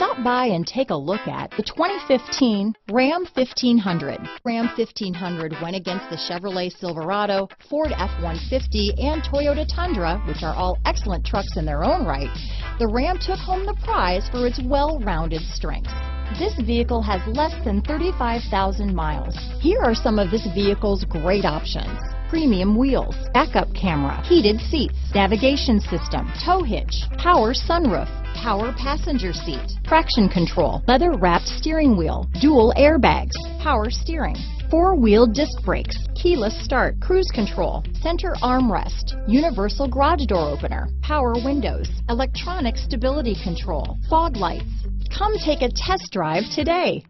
Stop by and take a look at the 2015 Ram 1500. Ram 1500 went against the Chevrolet Silverado, Ford F-150, and Toyota Tundra, which are all excellent trucks in their own right. The Ram took home the prize for its well-rounded strengths. This vehicle has less than 35,000 miles. Here are some of this vehicle's great options. Premium wheels, backup camera, heated seats, navigation system, tow hitch, power sunroof, power passenger seat, traction control, leather wrapped steering wheel, dual airbags, power steering, four-wheel disc brakes, keyless start, cruise control, center armrest, universal garage door opener, power windows, electronic stability control, fog lights. Come take a test drive today.